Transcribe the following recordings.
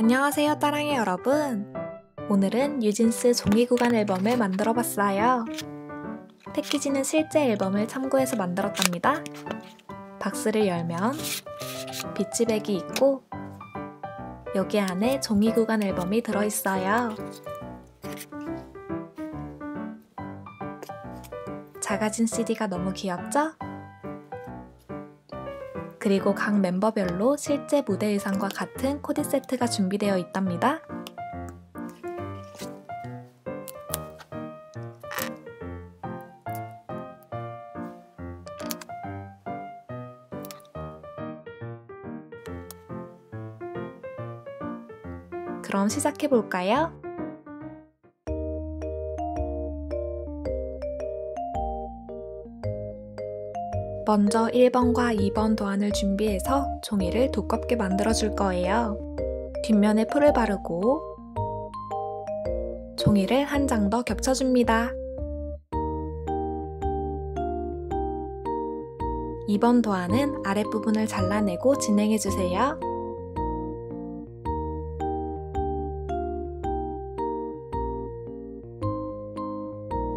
안녕하세요 따랑이 여러분. 오늘은 뉴진스 종이 구간 앨범을 만들어 봤어요. 패키지는 실제 앨범을 참고해서 만들었답니다. 박스를 열면 비치백이 있고 여기 안에 종이 구간 앨범이 들어있어요. 작아진 CD가 너무 귀엽죠? 그리고 각 멤버별로 실제 무대 의상과 같은 코디 세트가 준비되어 있답니다. 그럼 시작해 볼까요? 먼저 1번과 2번 도안을 준비해서 종이를 두껍게 만들어 줄 거예요. 뒷면에 풀을 바르고 종이를 한 장 더 겹쳐줍니다. 2번 도안은 아랫부분을 잘라내고 진행해주세요.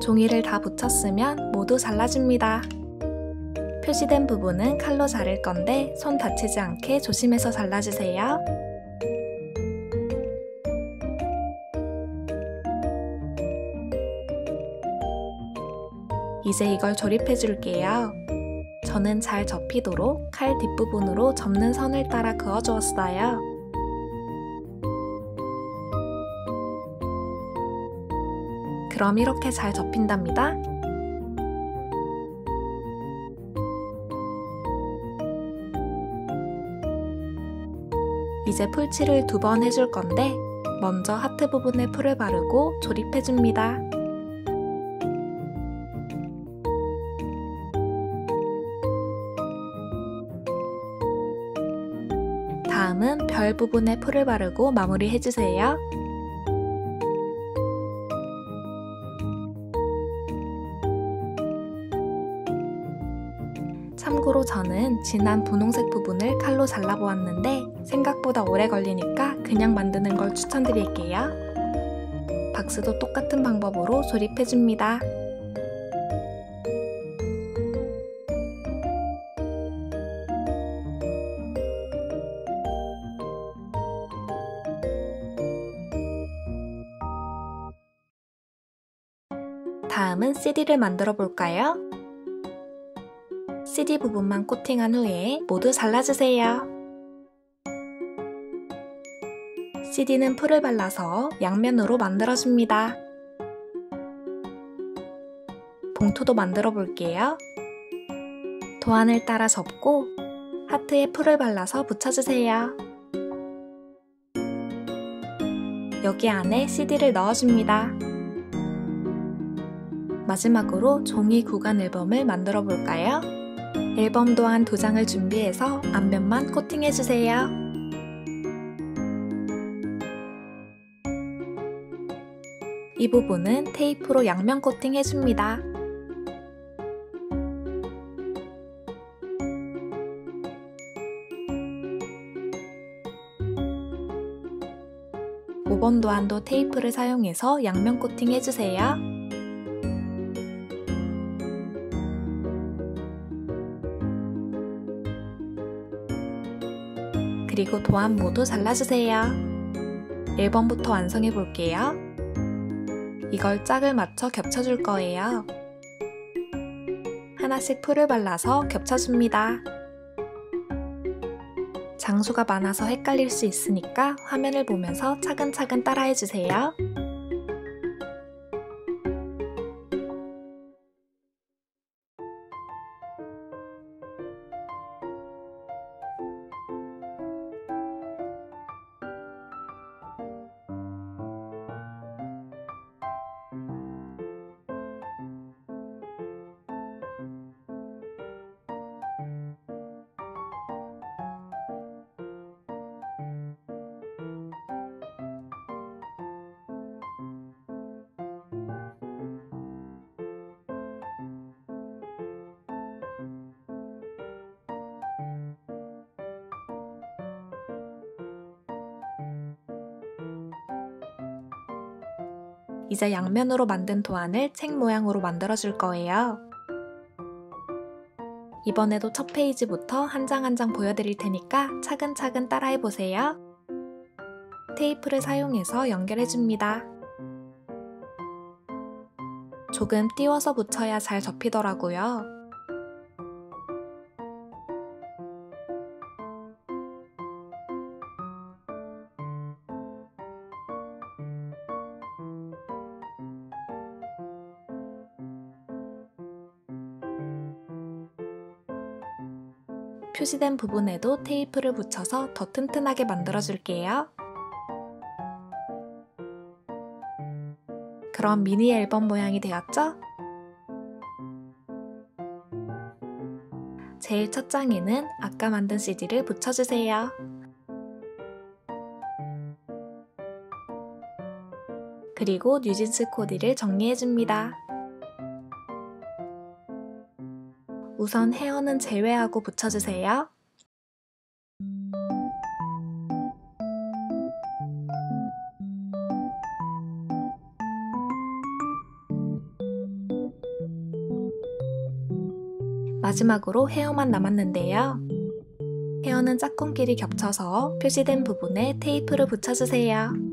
종이를 다 붙였으면 모두 잘라줍니다. 표시된 부분은 칼로 자를 건데 손 다치지 않게 조심해서 잘라주세요. 이제 이걸 조립해 줄게요. 저는 잘 접히도록 칼 뒷부분으로 접는 선을 따라 그어주었어요. 그럼 이렇게 잘 접힌답니다. 이제 풀칠을 두 번 해줄 건데 먼저 하트 부분에 풀을 바르고 조립해줍니다. 다음은 별 부분에 풀을 바르고 마무리해주세요. 참고로 저는 진한 분홍색 부분을 칼로 잘라보았는데 생각보다 오래 걸리니까 그냥 만드는 걸 추천드릴게요. 박스도 똑같은 방법으로 조립해줍니다. 다음은 CD를 만들어 볼까요? CD 부분만 코팅한 후에 모두 잘라주세요. CD는 풀을 발라서 양면으로 만들어줍니다. 봉투도 만들어 볼게요. 도안을 따라 접고 하트에 풀을 발라서 붙여주세요. 여기 안에 CD를 넣어줍니다. 마지막으로 종이 구간 앨범을 만들어 볼까요? 앨범 또한 두 장을 준비해서 앞면만 코팅해주세요. 이 부분은 테이프로 양면 코팅해줍니다. (5번) 도안도 테이프를 사용해서 양면 코팅해주세요. 그리고 도안 모두 잘라주세요. 1번부터 완성해 볼게요. 이걸 짝을 맞춰 겹쳐줄 거예요. 하나씩 풀을 발라서 겹쳐줍니다. 장수가 많아서 헷갈릴 수 있으니까 화면을 보면서 차근차근 따라해주세요. 이제 양면으로 만든 도안을 책 모양으로 만들어 줄 거예요. 이번에도 첫 페이지부터 한 장 한 장 보여드릴 테니까 차근차근 따라해 보세요. 테이프를 사용해서 연결해 줍니다. 조금 띄워서 붙여야 잘 접히더라고요. 표시된 부분에도 테이프를 붙여서 더 튼튼하게 만들어 줄게요. 그럼 미니 앨범 모양이 되었죠? 제일 첫 장에는 아까 만든 CD를 붙여주세요. 그리고 뉴진스 코디를 정리해줍니다. 우선 헤어는 제외하고 붙여주세요. 마지막으로 헤어만 남았는데요. 헤어는 짝꿍끼리 겹쳐서 표시된 부분에 테이프를 붙여주세요.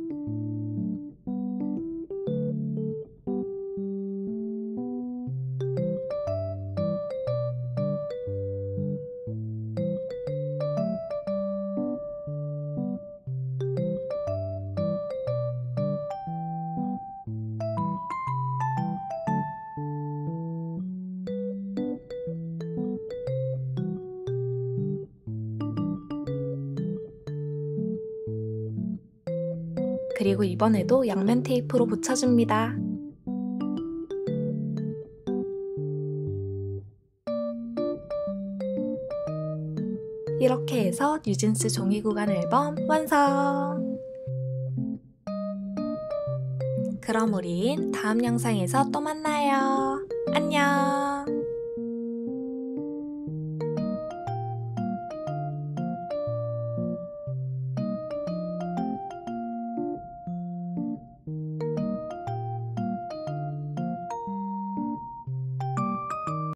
그리고 이번에도 양면 테이프로 붙여줍니다. 이렇게 해서 뉴진스 종이 구간 앨범 완성! 그럼 우린 다음 영상에서 또 만나요. 안녕!